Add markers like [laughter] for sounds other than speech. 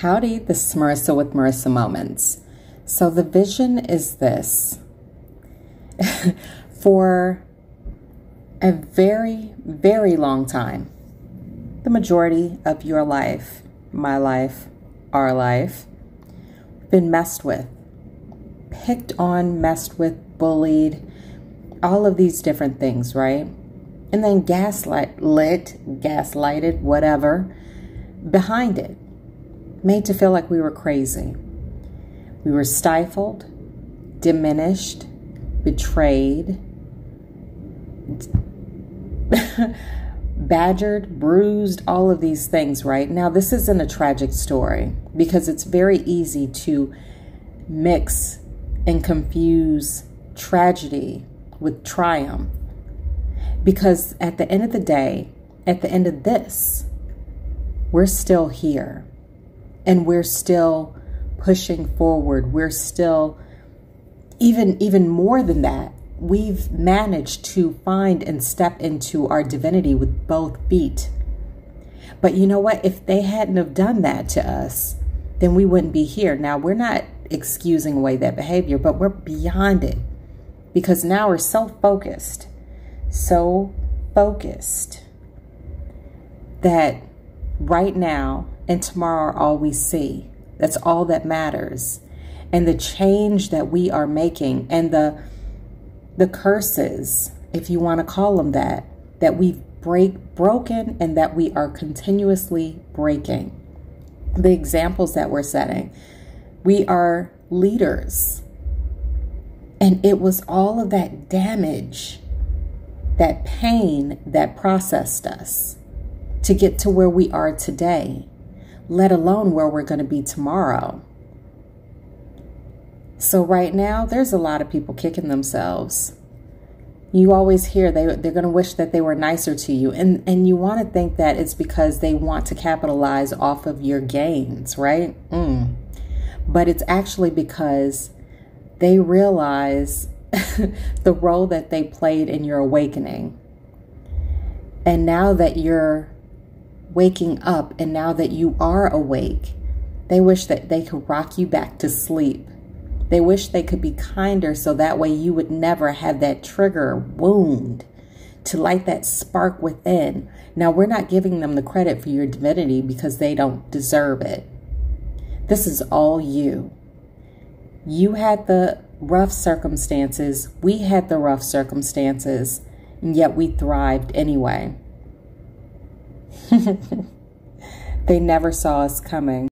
Howdy, this is Marisa with Marisa Moments. So, the vision is this [laughs] for a very, very long time, the majority of your life, my life, our life, been messed with, picked on, messed with, bullied, all of these different things, right? And then gaslight, lit, gaslighted, whatever, behind it made to feel like we were crazy. We were stifled, diminished, betrayed, [laughs] badgered, bruised, all of these things, right? Now, this isn't a tragic story because it's very easy to mix and confuse tragedy with triumph. Because at the end of the day, at the end of this, we're still here and we're still pushing forward. We're still even even more than that. We've managed to find and step into our divinity with both feet. But you know what? If they hadn't have done that to us, then we wouldn't be here. Now, we're not excusing away that behavior, but we're beyond it. Because now we're so focused, so focused that right now and tomorrow are all we see. That's all that matters. And the change that we are making and the the curses, if you want to call them that, that we've break broken and that we are continuously breaking. The examples that we're setting. We are leaders. And it was all of that damage, that pain that processed us to get to where we are today let alone where we're going to be tomorrow. So, right now, there's a lot of people kicking themselves. You always hear they, they're going to wish that they were nicer to you. And, and you want to think that it's because they want to capitalize off of your gains, right? Mm. But it's actually because they realize [laughs] the role that they played in your awakening. And now that you're waking up and now that you are awake, they wish that they could rock you back to sleep. They wish they could be kinder so that way you would never have that trigger wound to light that spark within. Now, we're not giving them the credit for your divinity because they don't deserve it. This is all you. You had the rough circumstances, we had the rough circumstances, and yet we thrived anyway. [laughs] they never saw us coming.